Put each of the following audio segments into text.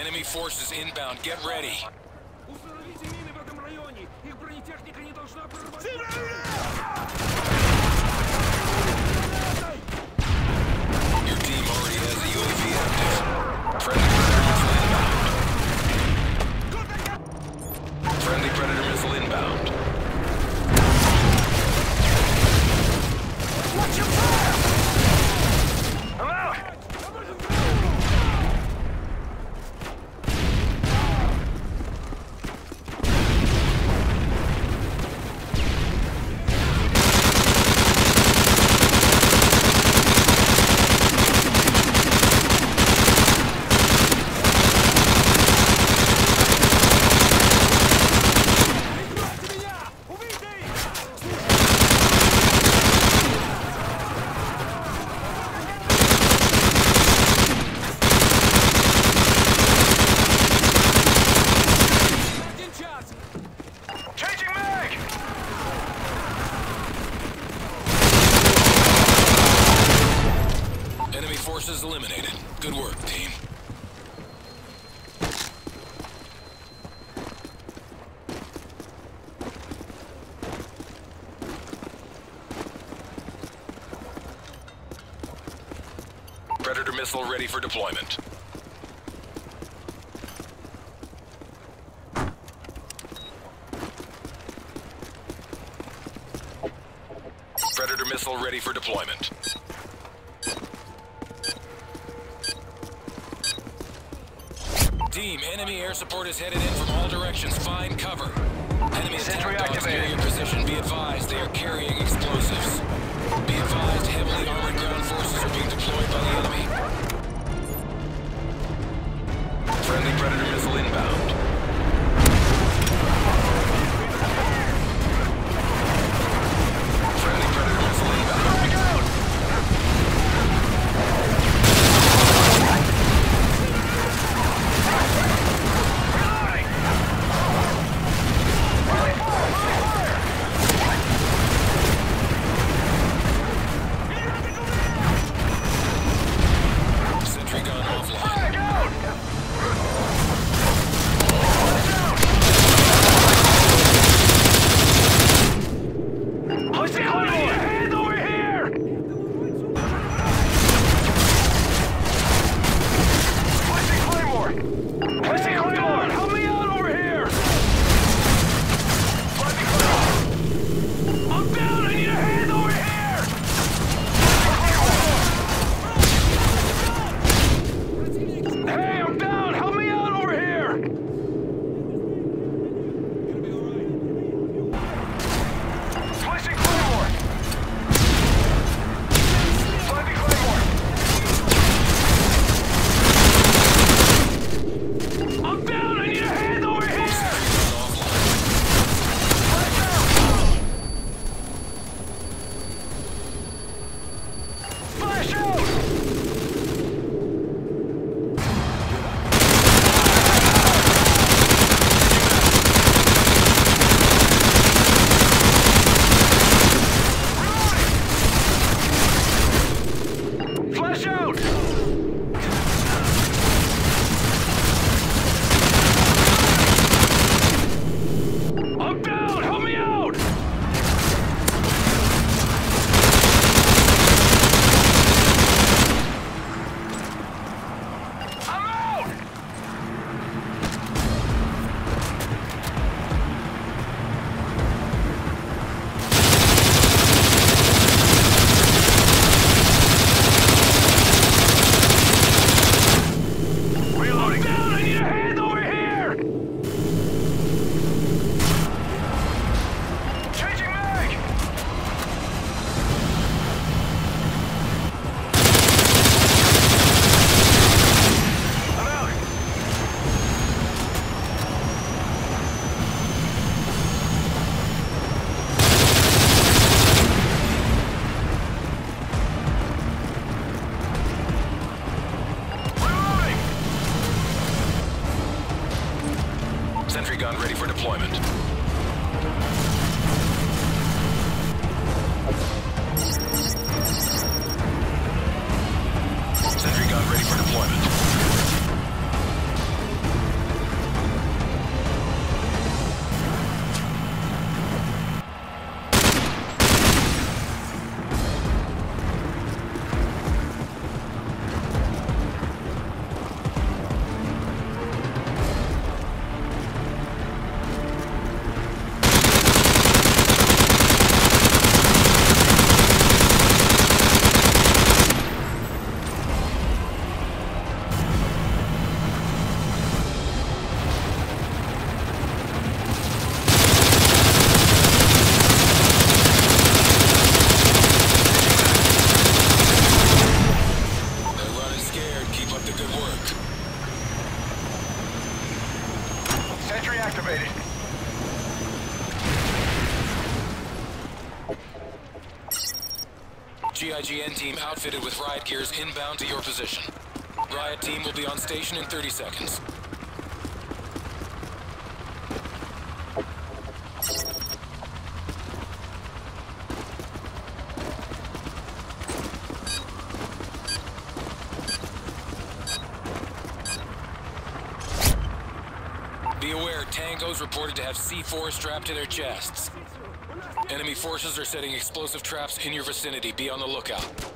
Enemy forces inbound. Get ready. Missile ready for deployment. Predator missile ready for deployment. Team, enemy air support is headed in from all directions. Find cover. Enemy Sentry attack dogs near activated. your position. Be advised, they are carrying explosives. Be advised, heavily armored ground forces are being deployed by the enemy. Friendly Predator team outfitted with riot gears inbound to your position. Riot team will be on station in 30 seconds. Be aware, Tango's reported to have C4 strapped to their chests. Enemy forces are setting explosive traps in your vicinity. Be on the lookout.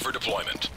for deployment.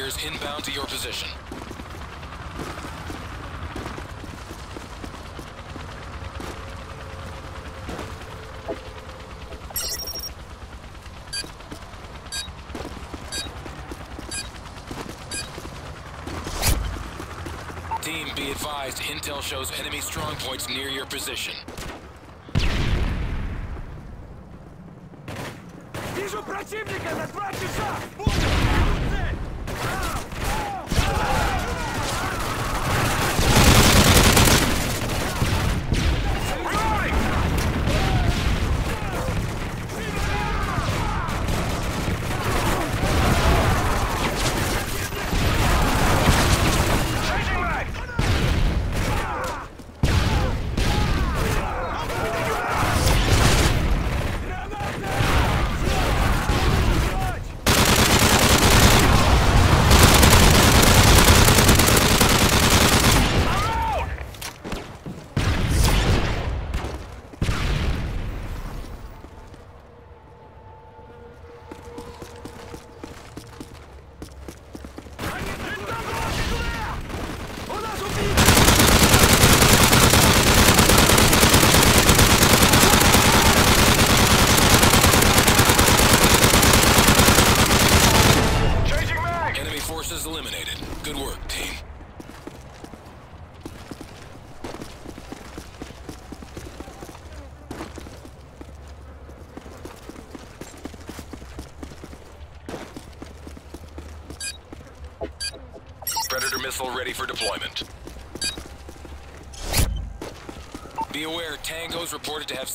Gears inbound to your position. Team, be advised, intel shows enemy strong points near your position.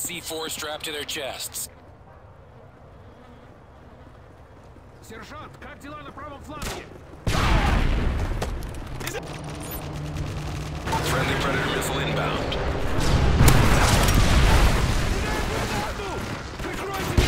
C4 strapped to their chests. Сержант, как дела на правом фланге? Friendly Predator missile inbound. Прикройте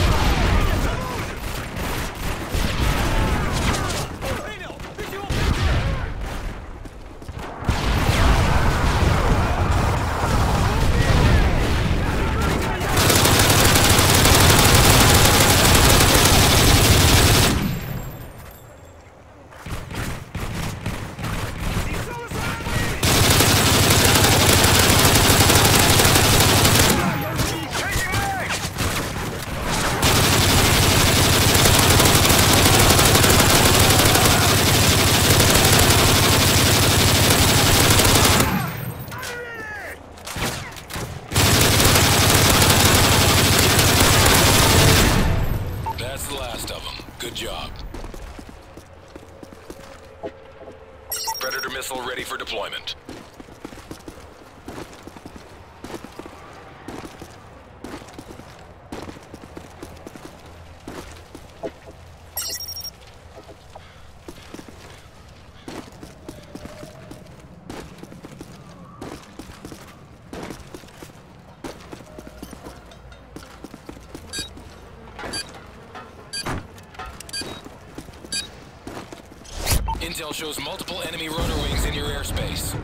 Intel shows multiple enemy rotor wings in your airspace.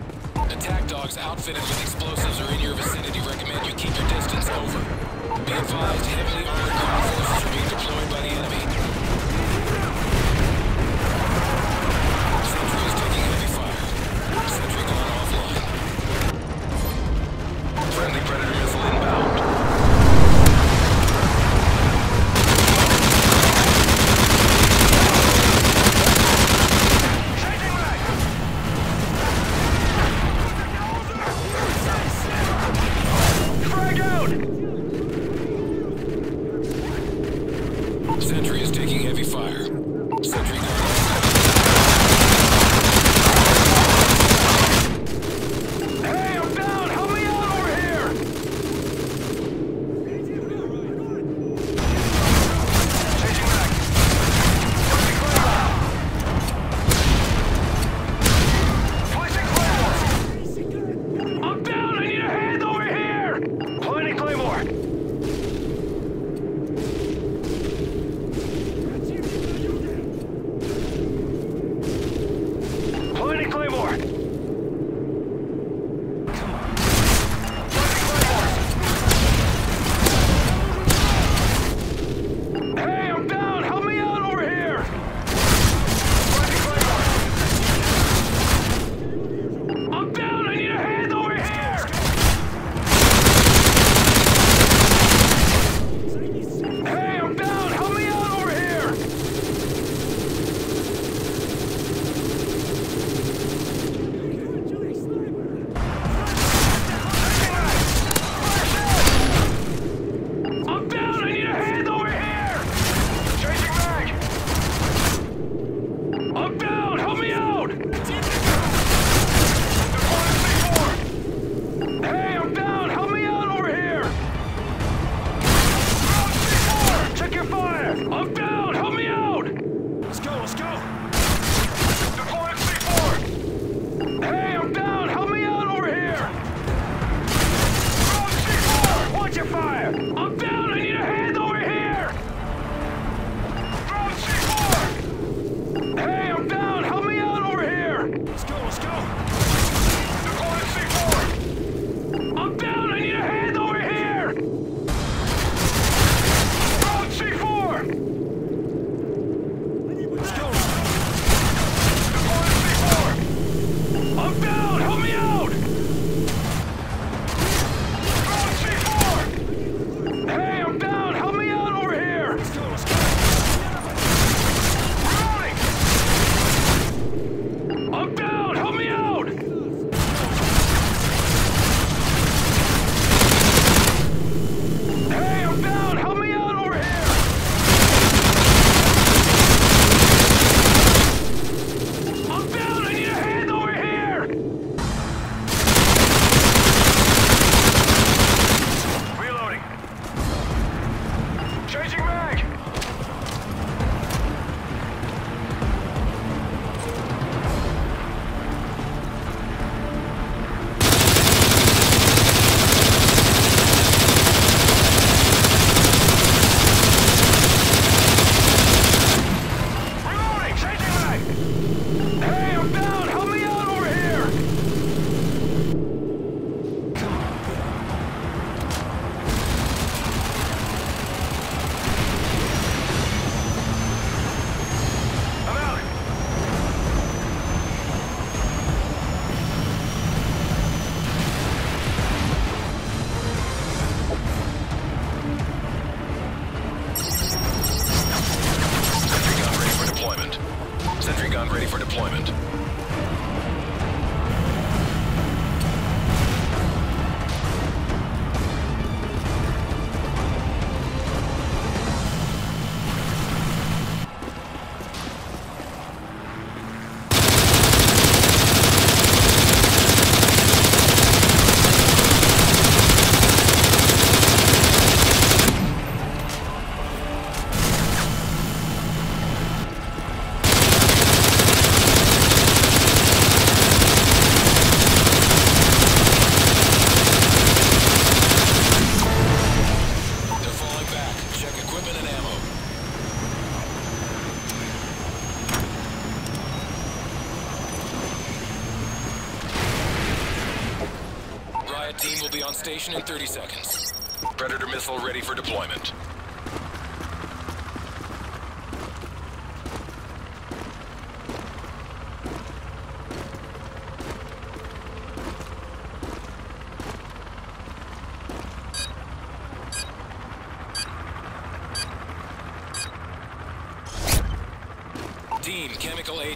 Attack dogs outfitted with explosives are in your vicinity. Recommend you keep your distance over. Be advised, heavily armored ground forces are being deployed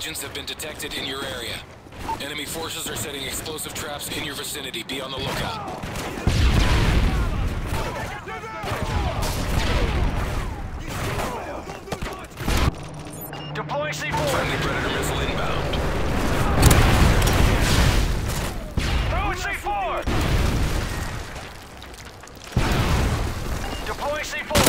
agents have been detected in your area. Enemy forces are setting explosive traps in your vicinity. Be on the lookout. Deploy C4. Friendly Predator missile inbound. Throw C4! Deploy C4!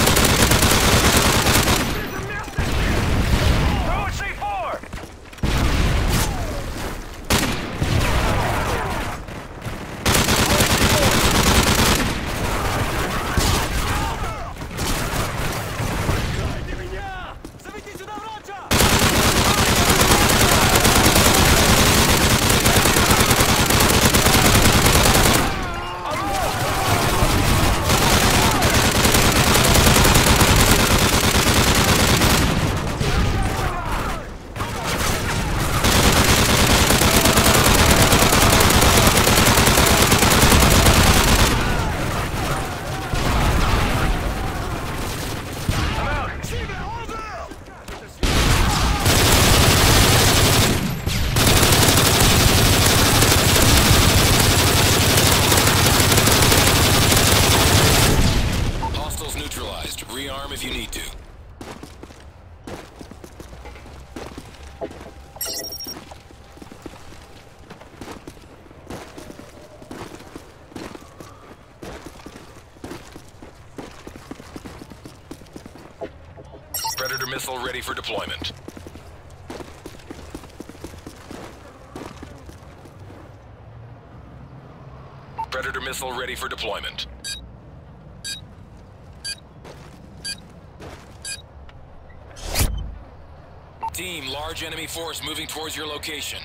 Missile ready for deployment. Predator missile ready for deployment. Team, large enemy force moving towards your location.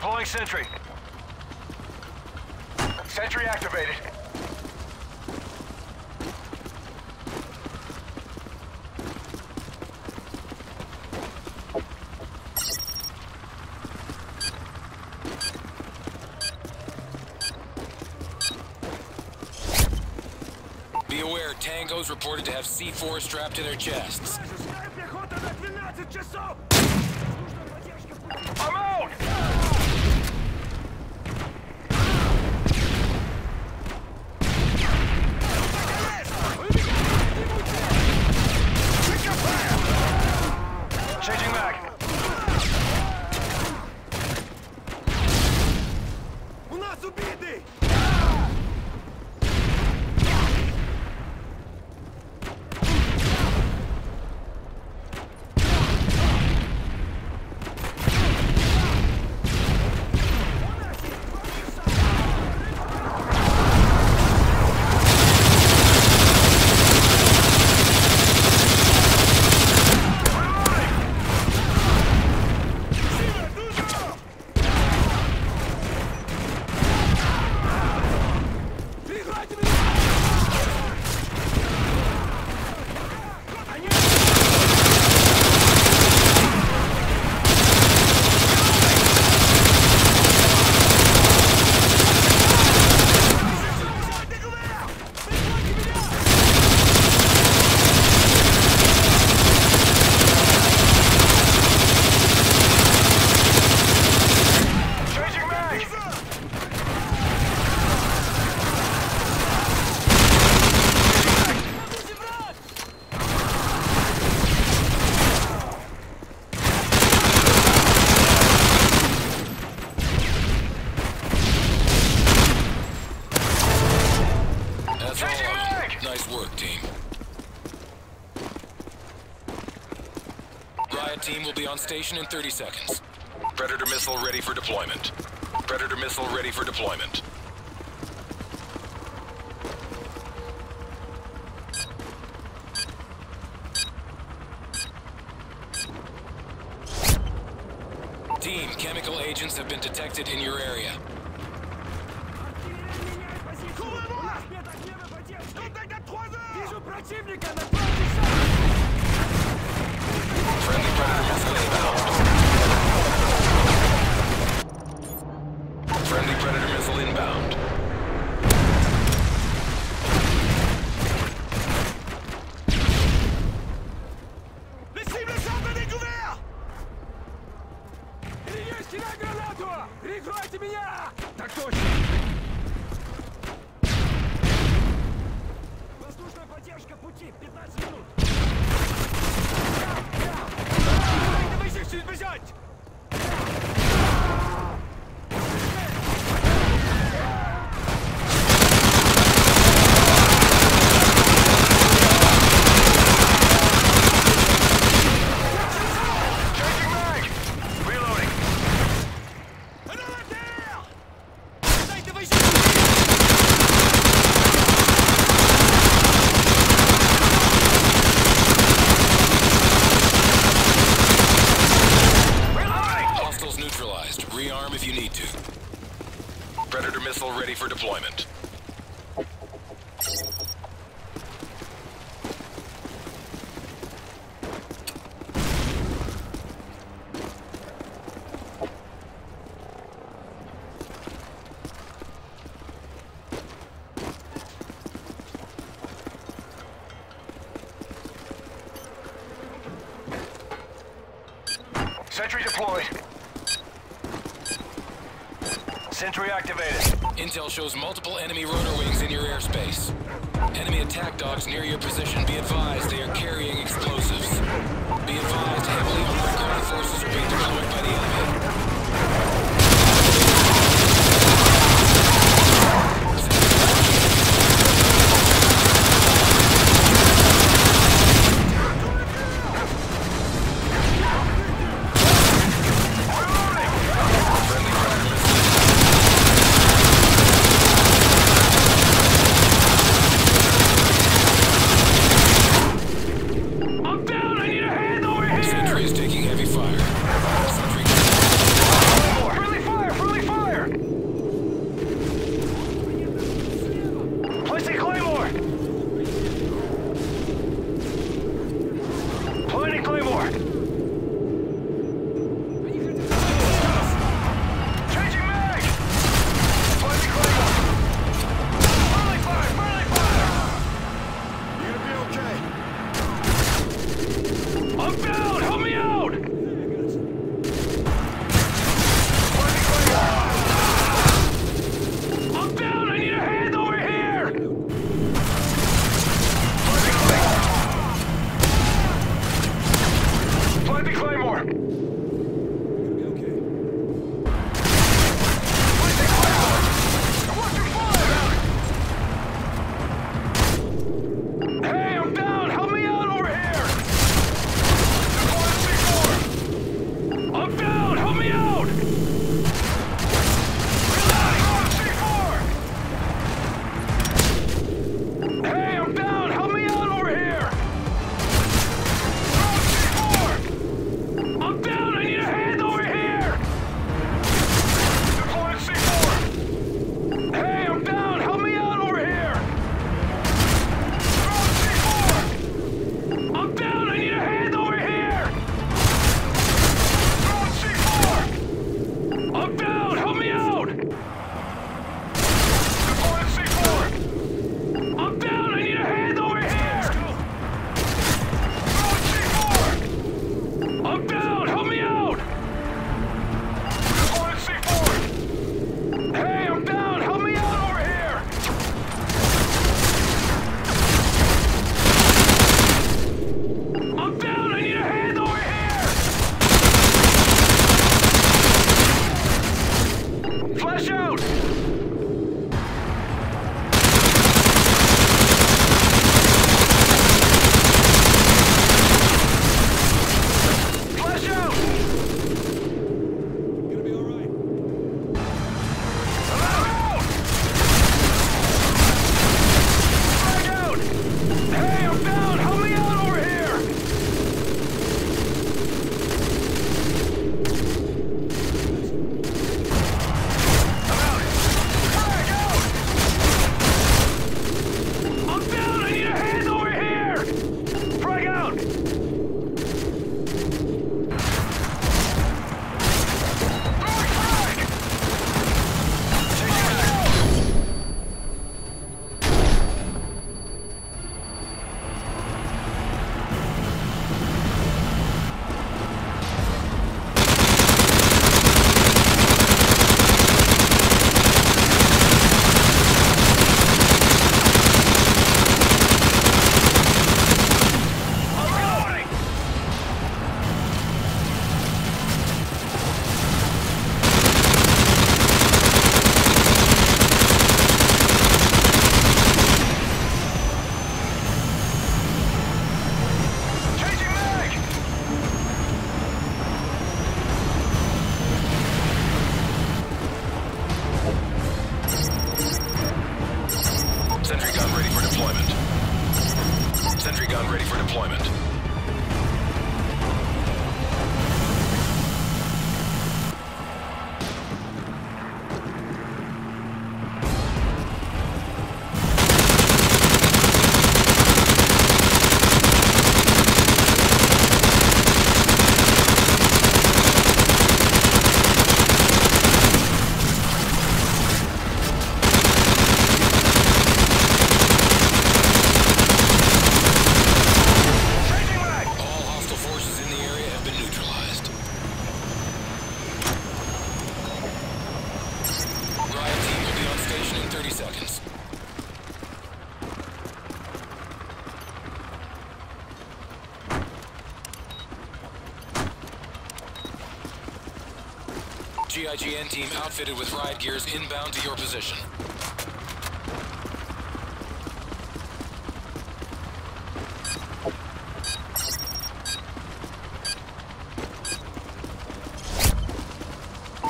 Deploying sentry. Sentry activated. Be aware, Tango's reported to have C4 strapped to their chests. seconds. Sentry activated. Intel shows multiple enemy rotor wings in your airspace. Enemy attack dogs near your position. Be advised they are carrying explosives. Be advised heavily armored ground forces are being deployed by the enemy. Thank you. fitted with ride gears inbound to your position.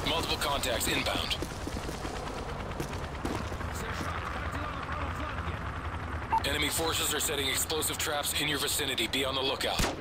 Multiple contacts inbound. Enemy forces are setting explosive traps in your vicinity. Be on the lookout.